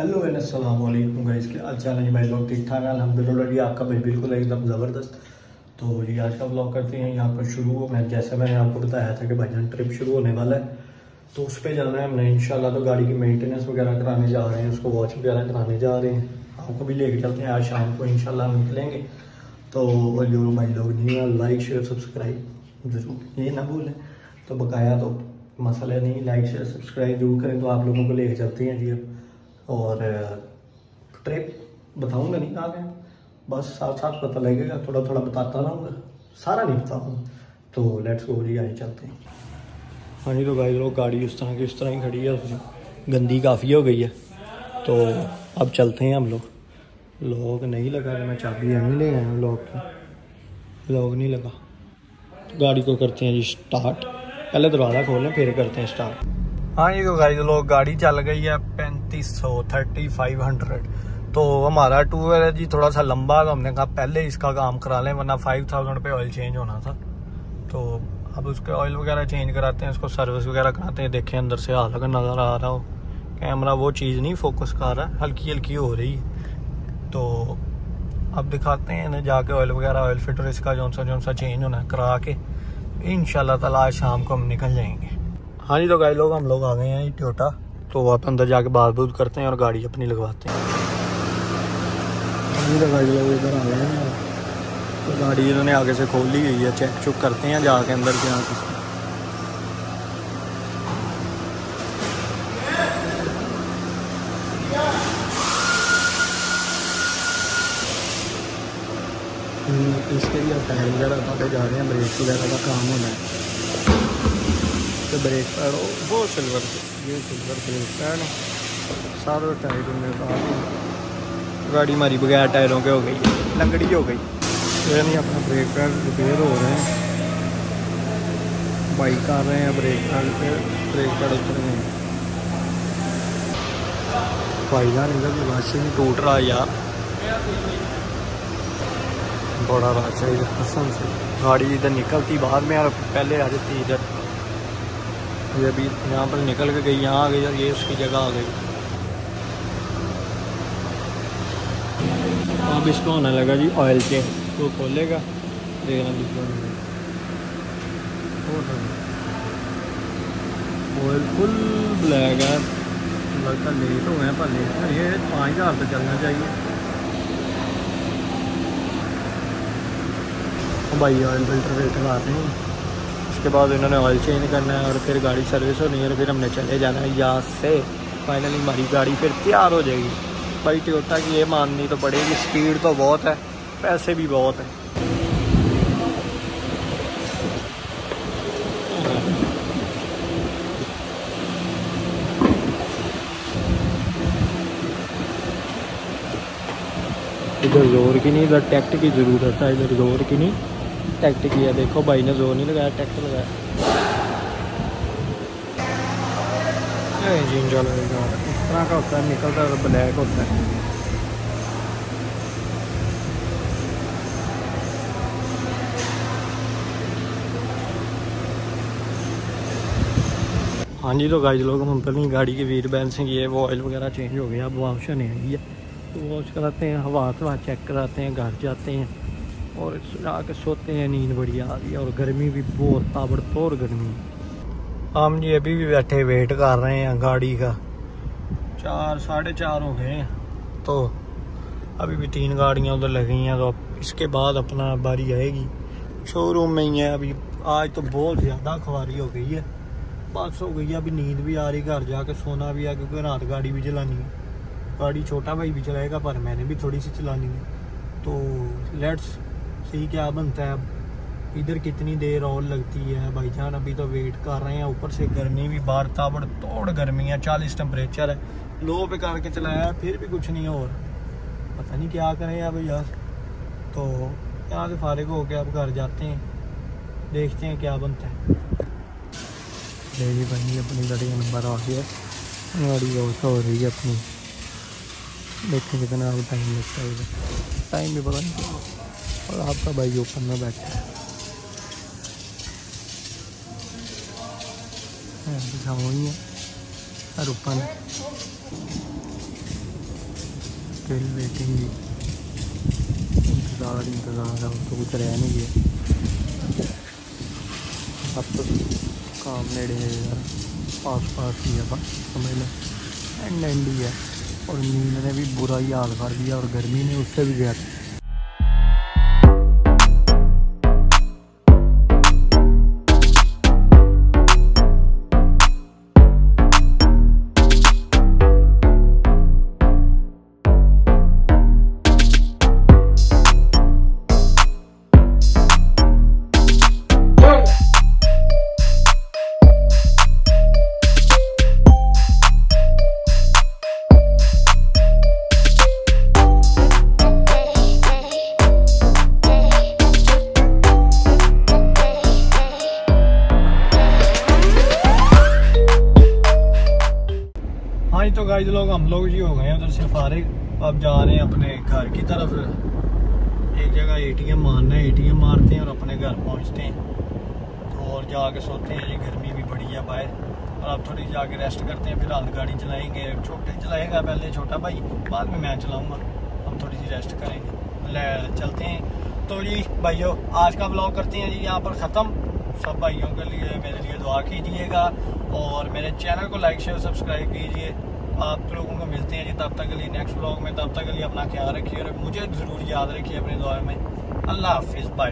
Hello and अस्सलाम वालेकुम guys के चैनल जी भाई लोग ठीक ठाक अल्हम्दुलिल्लाह। जी आपका भाई बिल्कुल एकदम ज़बरदस्त। तो ये आज का ब्लॉग करते हैं, यहाँ पर शुरू हो मैं जैसे मैंने आपको बताया था कि भाईजान ट्रिप शुरू होने वाला है। तो उस पर जाना है हमने, इंशाल्लाह तो गाड़ी की मेंटेनेंस वगैरह कराने जा रहे हैं, उसको वॉच वगैरह कराने जा रहे हैं। आपको भी लेके चलते हैं, आज शाम को इंशाल्लाह हम निकलेंगे। तो जो भाई लोग नहीं है लाइक शेयर सब्सक्राइब ज़रूर ये ना भूलें। तो बकाया तो मसला नहीं लाइक शेयर सब्सक्राइब ज़रूर करें। तो आप लोगों को लेके चलते हैं जी अब। और ट्रिप बताऊँगा नहीं कहाँ गए बस साथ साथ पता लगेगा थोड़ा थोड़ा बताता रहूँगा। सारा नहीं बताऊँगा तो लेट्स गो जी आए चलते हैं। हाँ जी तो भाई लोग गाड़ी उस तरह की उस तरह ही खड़ी है उसमें गंदी काफ़ी हो गई है। तो अब चलते हैं हम लोग। लॉक नहीं लगा मैं चाबी हम ले आए हैं लोग की लोग नहीं लगा। गाड़ी को करते हैं जी स्टार्ट पहले दरवाज़ा खोलें फिर करते हैं स्टार्ट हाँ जी तो गाड़ी तो लोग गाड़ी चल गई है पैंतीस सौ, थर्टी फाइव हंड्रेड। तो हमारा टूर है जी, थोड़ा सा लंबा तो हमने कहा पहले इसका काम करा लें, वरना फाइव थाउज़ेंड पे ऑयल चेंज होना था। तो अब उसके ऑयल वगैरह चेंज कराते हैं, उसको सर्विस वगैरह कराते हैं, देखें अंदर से हाल नज़र आ रहा हो। कैमरा वो चीज़ नहीं फोकस कर रहा है हल्की हल्की हो रही। है तो अब दिखाते हैं ना जाके ऑयल वगैरह ऑयल फिटर इसका जौन सा जौन सा चेंज होना है, करा के इन ताला आज शाम को हम निकल जाएँगे। हाँ जी तो गाड़ी लोग, हम लोग आ गए हैं टोटा तो आप अंदर जाके बात बूत करते हैं और गाड़ी अपनी लगवाते हैं। तो गाड़ी लोग इधर आ गए तो गाड़ी इन्होंने आगे से खोल ली गई है, चेक चुक करते हैं जाके अंदर के यहाँ किसी इसके लिए टायर वगैरह जा रहे हैं, ब्रेक वगैरह का काम होना है। तो ब्रेक पैड वो सिल्वर ये सिल्वर ब्रेक पैड सारे टायर में गाड़ी हमारी बगैर टायरों के हो गई लंगड़ी हो गई। तो नहीं अपना ब्रेक पैड रिपेयर हो रहे हैं। बाइक कर रहे हैं ब्रेक पैड पे ब्रेक पैड उतर रहे हैं। भाई जान इधर रश नहीं टूट रहा यार। बड़ा है इधर से। गाड़ी इधर निकलती बाद में यार पहले आ जाती इधर। ये अभी यहाँ पर निकल के गई, यहाँ आ गई और ये उसकी जगह आ गई। अब इसको होने लगा जी ऑयल चेंज तो खोलेगा, देखना दूसरा ऑयल फुल ब्लैक है। लगता लेट हो गए पर लेट ये पाँच हज़ार तो चलना चाहिए। भाई ऑयल फ़िल्टर फ़िल्टर आते हैं। उसके बाद इन्होंने ऑयल चेंज करना है और फिर गाड़ी सर्विस होनी है और फिर हमने चले जाना है यहाँ से। फाइनली हमारी गाड़ी फिर तैयार हो जाएगी। भाई टोटा की ये माननी तो पड़ेगी स्पीड तो बहुत है, पैसे भी बहुत हैं। इधर ज़ोर की नहीं, इधर टैक्ट की ज़रूरत है, इधर ज़ोर की नहीं। टैक्ट किया देखो भाई ने ज़ोर नहीं लगाया टैक्ट लगाया। इंजन चलेगा इस तरह का होता है निकलता है ब्लैक होता है। हाँ जी तो गाइस लोग हम अपनी गाड़ी की व्हील बैलेंसिंग ये वो ऑयल वगैरह चेंज हो गया अब वॉश नहीं आई है। तो वॉश कराते हैं हवा हवा चेक कराते हैं घर जाते हैं। और जाके सोते हैं नींद बड़ी आ रही है और गर्मी भी बहुत ताबड़तोड़ गर्मी। हम जी अभी भी बैठे वेट कर रहे हैं गाड़ी का। चार साढ़े चार हो गए हैं। तो अभी भी तीन गाड़ियाँ उधर लगी हैं तो इसके बाद अपना बारी आएगी। शोरूम में ही है अभी आज तो बहुत ज़्यादा खुआरी हो गई है। बस हो गई है अभी नींद भी आ रही घर जाके सोना भी है क्योंकि रात गाड़ी भी चलानी है। गाड़ी छोटा भाई भी चलाएगा पर मैंने भी थोड़ी सी चलानी है। तो लेट्स सी क्या बनता है? अब इधर कितनी देर और लगती है? भाईजान, अभी तो वेट कर रहे हैं। ऊपर से गर्मी भी बाहर ताबड़ तोड़ गर्मी है। चालीस टेम्परेचर है। लो पे करके चलाया फिर भी कुछ नहीं और। पता नहीं क्या करें अब यार। तो यहाँ से फारिग होके अब घर जाते हैं। देखते हैं क्या बनता है। भाई, अपनी गाड़ी नंबर आ गया। गाड़ी बहुत हो रही है अपनी। देखें कितना टाइम लगता है टाइम भी पता नहीं। और आपका भाई ओपन में बैठा। है वही है और ओपन स्टिल वेटिंग इंतज़ार इंतज़ार, अब तो कुछ रह नहीं गया। अब तो काम नेड़े है पास पास ही है बस, समझ लें। एंड एंड ही है। और नींद ने भी बुरा ही हाल कर दिया और गर्मी ने उससे भी गया हाँ जी तो गाइज़ लोग हम लोग जी हो गए उधर से फारिग अब जा रहे हैं अपने घर की तरफ़। एक जगह एटीएम मारना है एटीएम मारते हैं और अपने घर पहुँचते हैं। तो और जाके सोते हैं, ये गर्मी भी बड़ी है बाहर। और अब थोड़ी जाके रेस्ट करते हैं, फिर हाल गाड़ी चलाएँगे। छोटे चलाएगा पहले छोटा भाई, बाद में मैं चलाऊँगा। हम थोड़ी सी रेस्ट करेंगे। चलते हैं। तो जी, भाइयों, आज का ब्लॉग करते हैं जी, यहाँ पर ख़त्म। सब भाइयों के लिए, मेरे लिए दुआ कीजिएगा। और मेरे चैनल को लाइक शेयर सब्सक्राइब कीजिए। आप लोगों को मिलते हैं जी, तब तक के लिए नेक्स्ट ब्लॉग में, तब तक के लिए अपना ख्याल रखिए और मुझे ज़रूर याद रखिए अपने दुआ में। अल्लाह हाफिज़ बाय